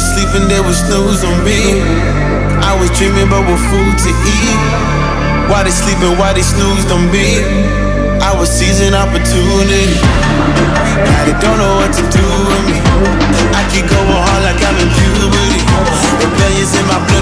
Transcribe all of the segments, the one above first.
Sleeping, they was snooze on me. I was dreaming about what food to eat. Why they sleeping, why they snoozed on me? I was seizing opportunity. Now they don't know what to do with me. I keep going hard like I'm in puberty. Rebellions in my blood,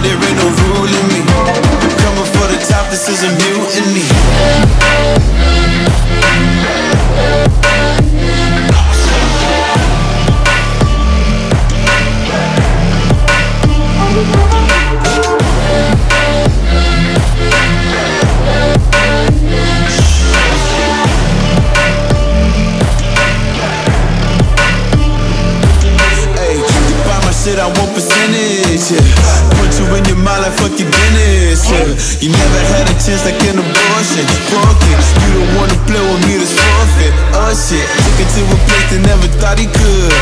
shit, I want percentage. Yeah. Put you in your mind like fuck your business. Yeah. You never had a chance like an abortion. Broken. You don't wanna play with me, this forfeit. Oh shit. Took it to a place that never thought he could.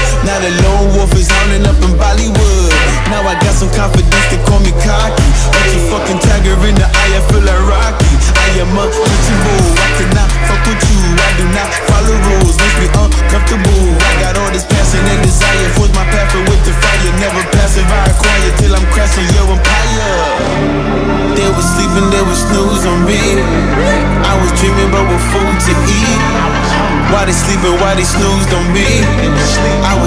They sleeping, why they snooze on me? I was